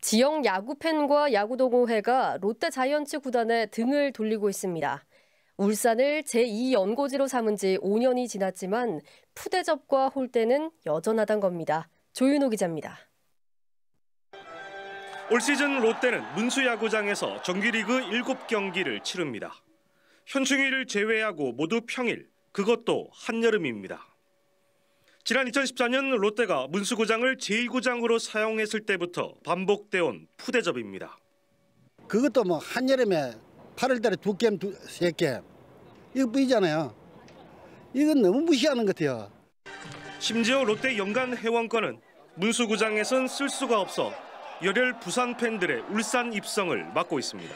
지역 야구팬과 야구동호회가 롯데 자이언츠 구단에 등을 돌리고 있습니다. 울산을 제2연고지로 삼은 지 5년이 지났지만 푸대접과 홀대는 여전하단 겁니다. 조윤호 기자입니다. 올 시즌 롯데는 문수야구장에서 정규리그 7경기를 치릅니다. 현충일을 제외하고 모두 평일, 그것도 한여름입니다. 지난 2014년 롯데가 문수구장을 제2구장으로 사용했을 때부터 반복돼 온 푸대접입니다. 그것도 뭐 한여름에 8월달에 두 게임, 두, 세 게임 이거 보이잖아요. 이건 너무 무시하는 것 같아요. 심지어 롯데 연간 회원권은 문수구장에선 쓸 수가 없어 열혈 부산 팬들의 울산 입성을 막고 있습니다.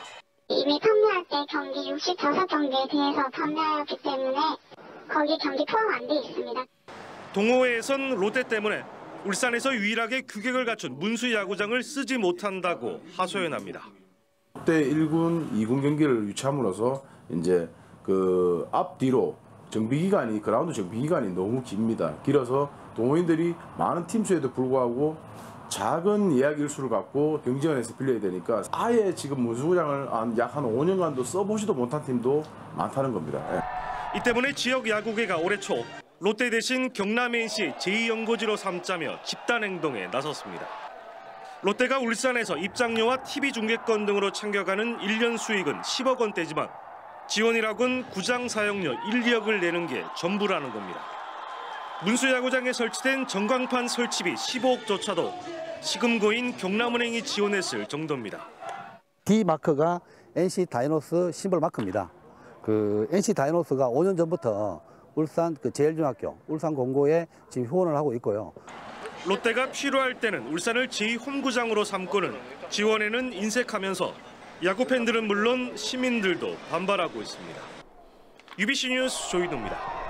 이미 판매할 때 경기 65경기에 대해서 판매하였기 때문에 거기 경기 포함 안 돼 있습니다. 동호회에선 롯데 때문에 울산에서 유일하게 규격을 갖춘 문수 야구장을 쓰지 못한다고 하소연합니다. 롯데 1군, 2군 경기를 유치함으로써 이제 그 앞뒤로 정비 기간이 그라운드 정비 기간이 너무 깁니다. 길어서 동호인들이 많은 팀 수에도 불구하고 작은 예약 일수를 갖고 경기장에서 빌려야 되니까 아예 지금 문수구장을 약 한 5년간도 써보지도 못한 팀도 많다는 겁니다. 예. 이 때문에 지역 야구계가 올해 초 롯데 대신 경남 NC 제2연고지로 삼자며 집단 행동에 나섰습니다. 롯데가 울산에서 입장료와 TV 중계권 등으로 챙겨가는 1년 수익은 10억 원대지만 지원이라곤 구장 사용료 1, 2억을 내는 게 전부라는 겁니다. 문수야구장에 설치된 전광판 설치비 15억조차도 시금고인 경남은행이 지원했을 정도입니다. D 마크가 NC 다이노스 심벌 마크입니다. 그 NC 다이노스가 5년 전부터 울산 그 제일중학교 울산 공고에 지금 후원을 하고 있고요. 롯데가 필요할 때는 울산을 제2홈구장으로 삼고는 지원에는 인색하면서 야구 팬들은 물론 시민들도 반발하고 있습니다. UBC 뉴스 조이도입니다.